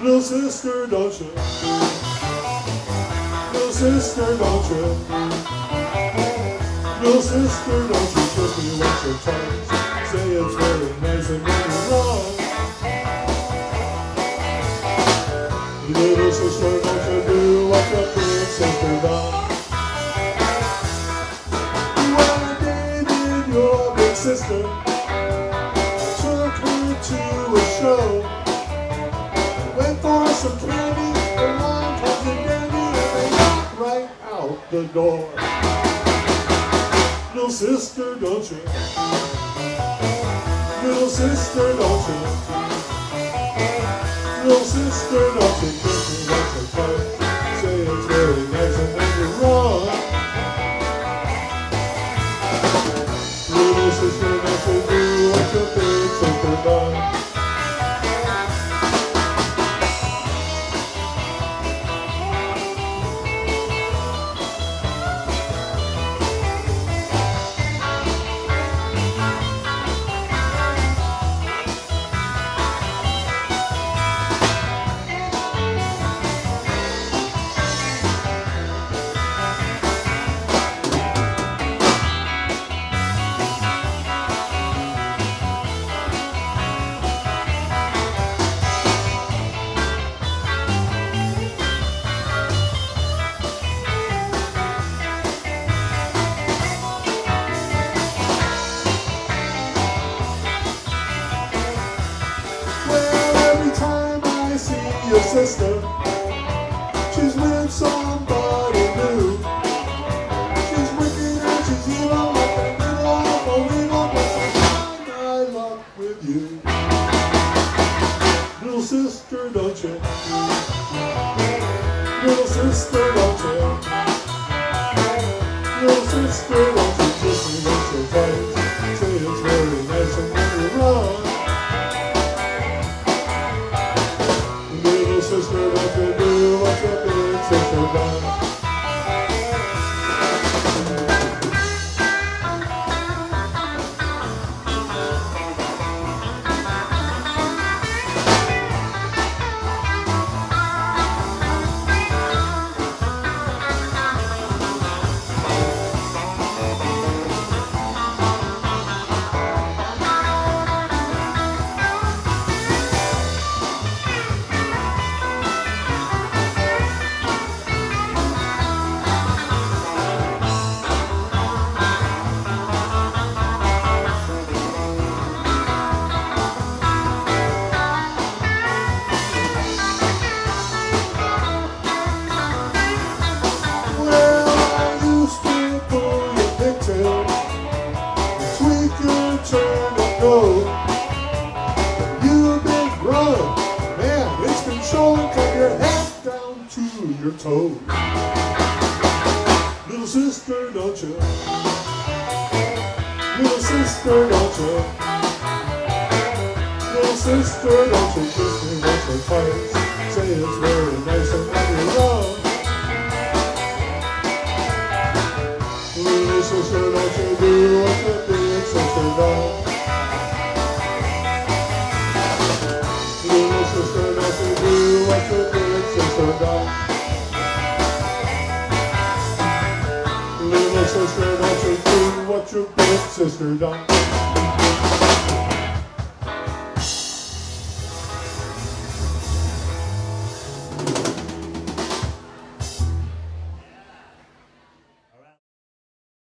Little sister, don't you? Little sister, don't you? Little sister, don't you kiss me once or twice? Say it's very nice and you're wrong. Little sister, don't you do what your big sister done? I dated your big sister, took her to a show. Out the door. Little sister, don't you? Little sister, don't you? Little sister, don't you your sister, she's with somebody new. She's wicked and she's evil like the middle of a evil, but I find my luck with you. Little sister, don't you? Little sister, your toes. Little sister, don't you? Little sister, don't you? Little sister, don't you kiss me once or twice? Say it's very nice and then you're. Little sister, don't you do what your big sister done? Sister, don't you do what your big sister done?